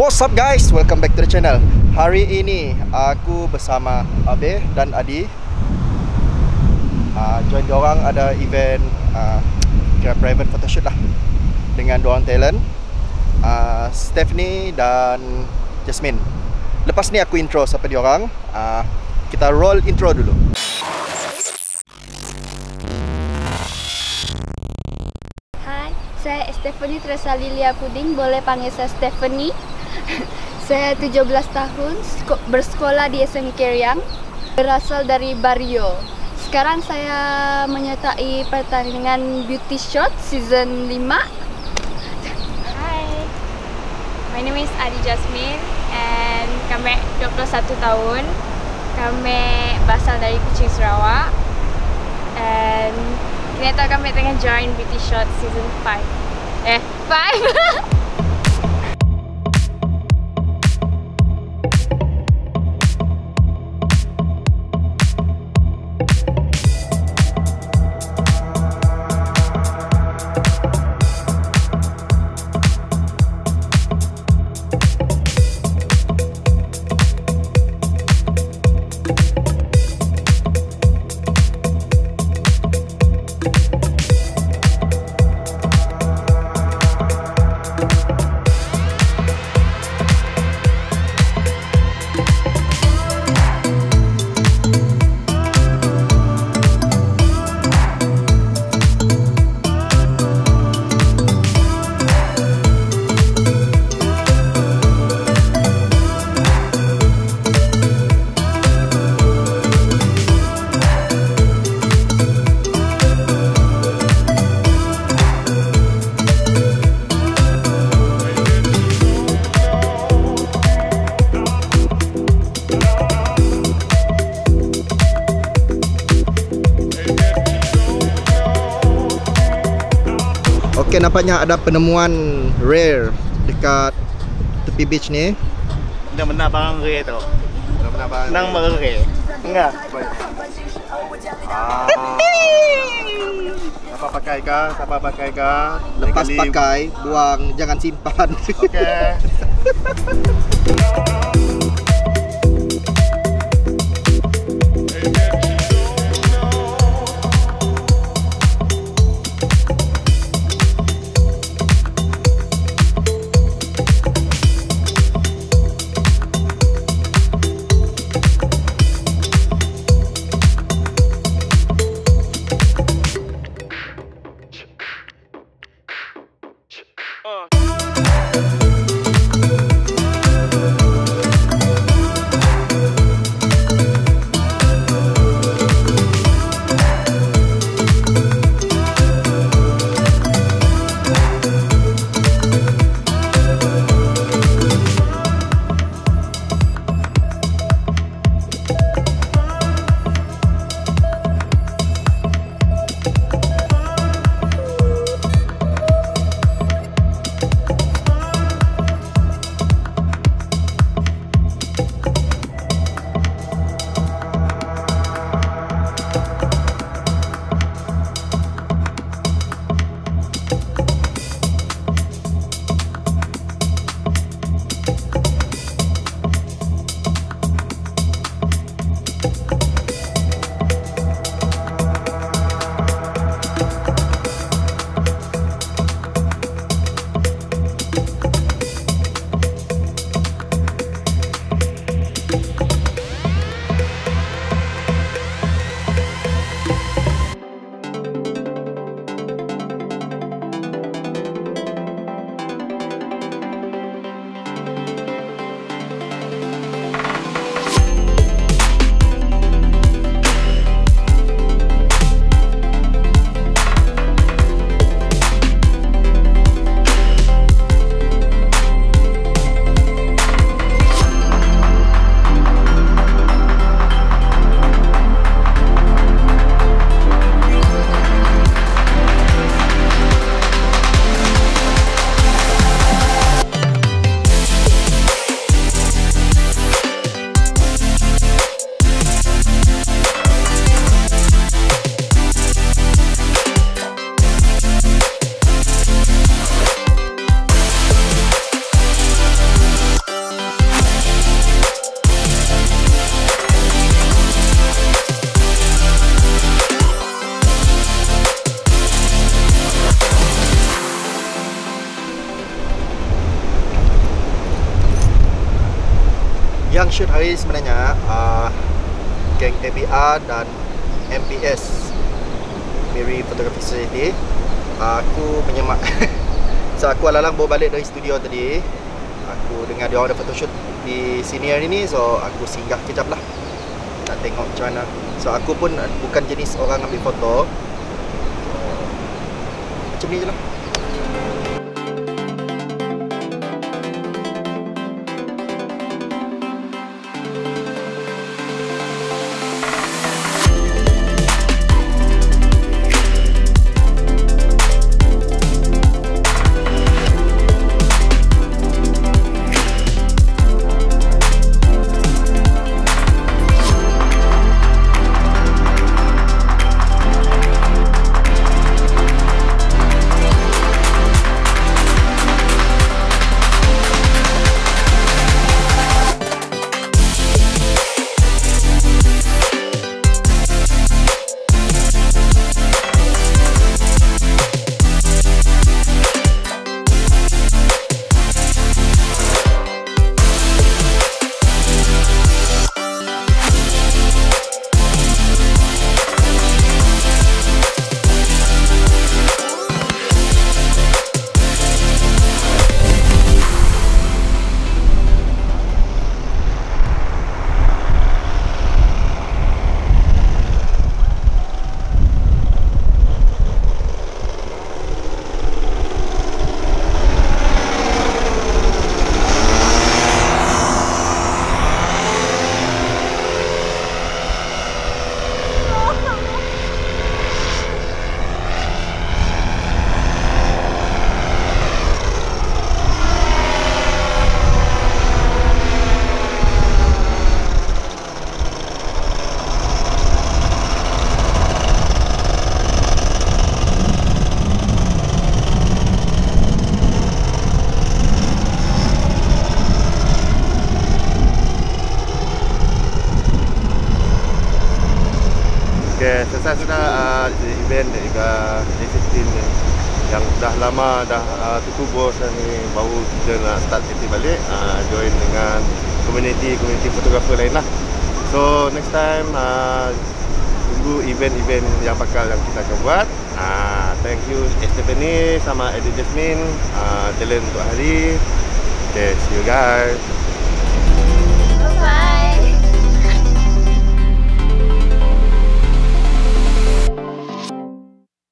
What's up guys? Welcome back to the channel. Hari ini aku bersama Abe dan Adi. Uh, join diorang ada event uh, kira private photoshoot lah dengan diorang talent. Uh, Stephanie dan Jasmine. Lepas ni aku intro siapa diorang. Uh, kita roll intro dulu. Hai, saya Stephanie Teresa Lilia Puding. Boleh panggil saya Stephanie. saya 17 tahun, bersekolah di SMK Riang. Berasal dari Bario. Sekarang saya menyertai pertandingan Beauty Shot season 5. Hai, my name is Adi Jasmine and kami 21 tahun. Kami berasal dari Kuching Sarawak and kini tahu kami tengah join Beauty Shot season 5. Eh, 5? Okey nampaknya ada penemuan rare dekat tepi beach ni. Benar-benar barang rare tu. Benar-benar barang Senang merare. Enggak. Ah. Siapa pakai kah? Siapa pakai kah? Lepas Sekali. pakai, buang, jangan simpan. Okey. fuck. Shoot hari sebenarnya uh, Geng ABR dan MPS Miri Photography Society. Uh, Aku menyemak. So aku alalang bawa balik dari studio tadi. Aku dengar dia orang ada photoshoot di sini hari ni So aku singgah kejap lah. Nak tengok macam mana. So aku pun bukan jenis orang ambil foto. So, Macam ni je lah dan juga D15 ni yang dah lama dah uh, terkubur sekarang ni baru kita nak start aktiviti balik uh, join dengan community community fotografer lain lah. So next time uh, tunggu event-event yang bakal yang kita akan buat. Uh, thank you Stephanie sama Eddie Jasmine. Uh, talent untuk hari. Okay see you guys